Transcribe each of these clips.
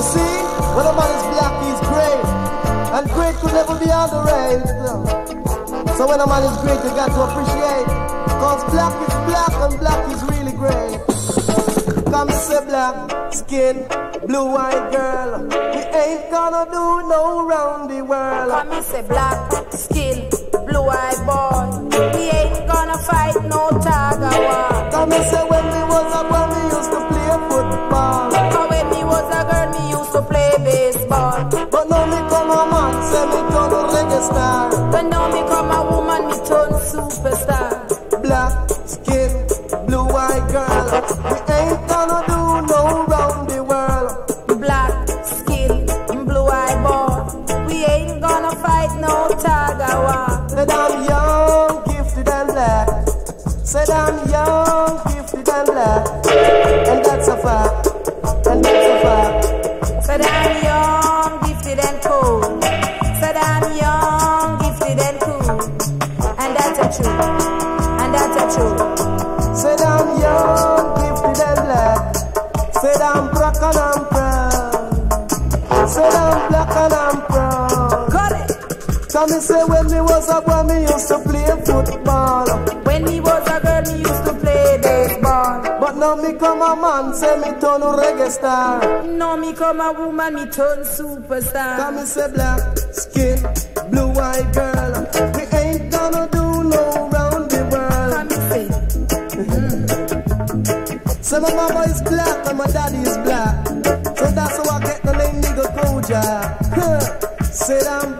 You see, when a man is black, he's great. And great could never be underrated. So when a man is great, you got to appreciate. Cause black is black and black is really great. Come say black skin, blue eyed girl. We ain't gonna do no round the world. Come say black skin, blue eyed boy. We ain't gonna fight no tag war. Come say But now me come a woman, me turn superstar. Black skin, blue eyed girl. We ain't gonna do no round the world. Black skin, blue eyed boy. We ain't gonna fight no tag war. Said I'm young, Said I'm black and I'm proud. Said I'm black and I'm proud. Got it. Me say when me was a boy, me used to play football. When me was a girl, me used to play baseball. But now me come a man, say me turn a reggae star. Now me come a woman, me turn superstar. Come me say black skin, blue eyed girl. We ain't gonna do no Say my mama is black and my daddy is black. So that's how I get the name nigga Kojak. Huh. Said I'm um, I'm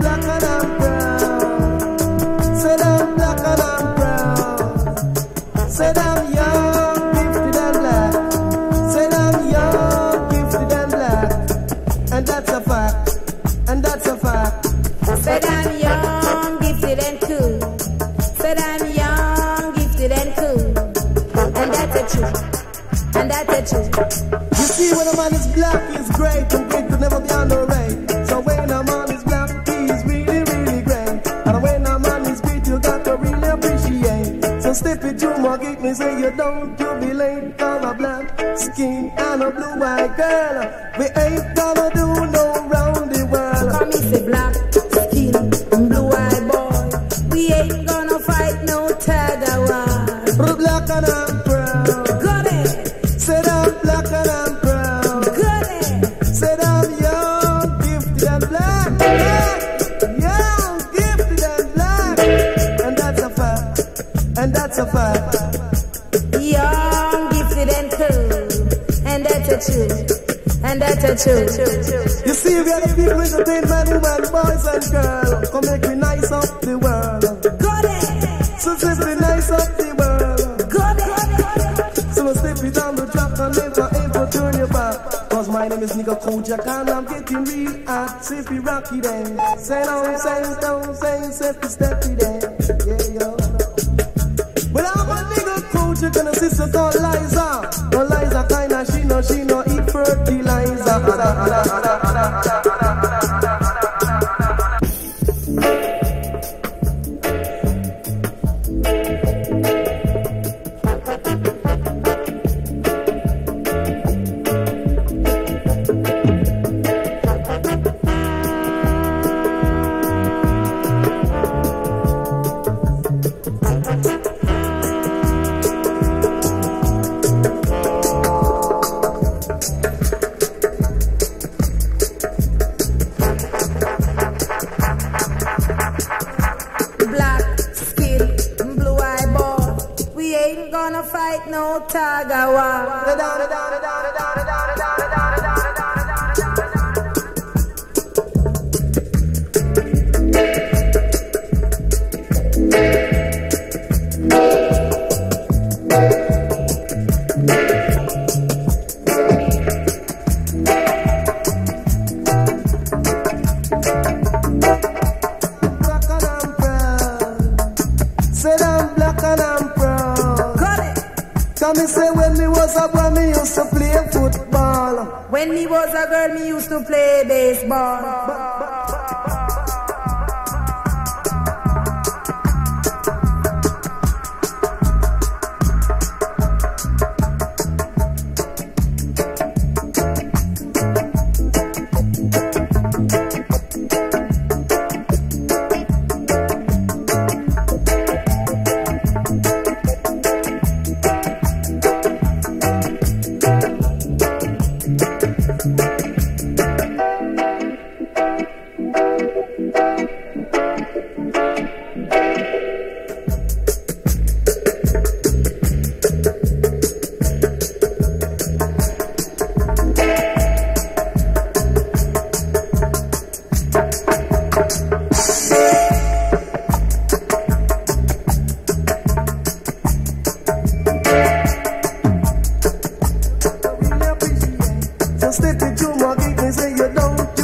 man is great, and great could never be underrated. So when a man is black, he's really, really great. And when a man is great, you got to really appreciate. So step it to my gate, me say you don't jubilate. Cause a black skin and a blue eyed girl. We ain't gonna do no round the world. Come me say black skin, and blue eyed boy. We ain't gonna fight no tag war. Black and And that's a fact. Young, gifted and cool. And that's a truth. And that's a truth. You see, we are the people entertainment, women, boys and girls. Come make me nice up the world. Got it, So simply nice up the world. got it. So step it on the track and never ever turn your back. Cause my name is Nigga Kojak and I'm getting real hot. Sippy rocky then. Say no, say don't say sippy steppy then. Yeah, yo. Called Liza. No Liza kinda, she know, she know eat fertilizer. Gonna fight no tag war. When me was a girl, me used to play baseball. to do more gigs and say you don't